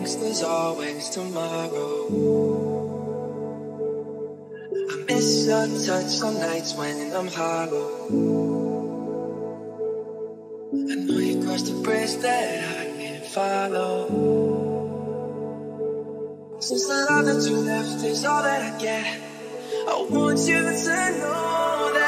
thinks there's always tomorrow. I miss your touch on nights when I'm hollow. I know you crossed the bridge that I can't follow. Since the love that you left is all that I get, I want you to know that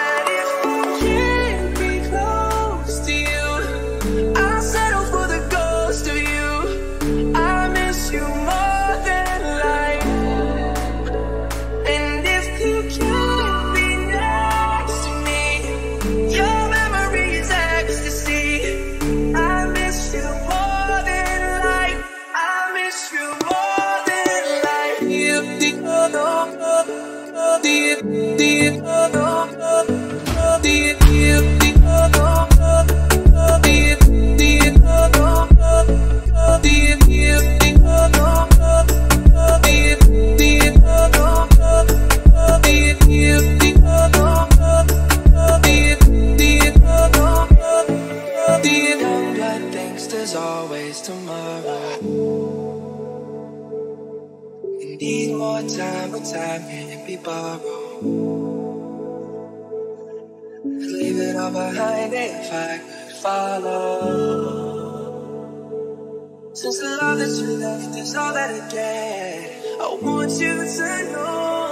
there's always tomorrow. Need more time, but time can't be borrowed. I'd leave it all behind if I could follow. Since the love that you left is all that I get, I want you to know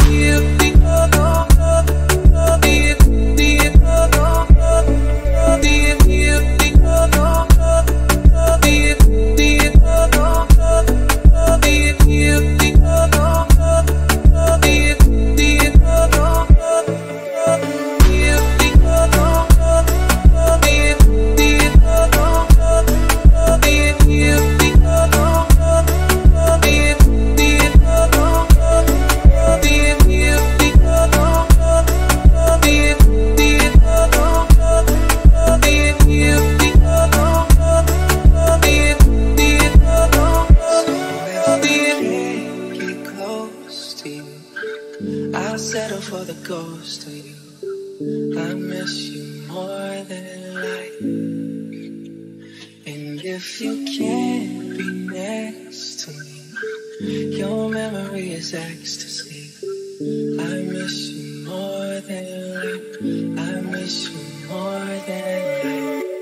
settle for the ghost of you. I miss you more than life. And if you can't be next to me, your memory is ecstasy. I miss you more than life. I miss you more than life.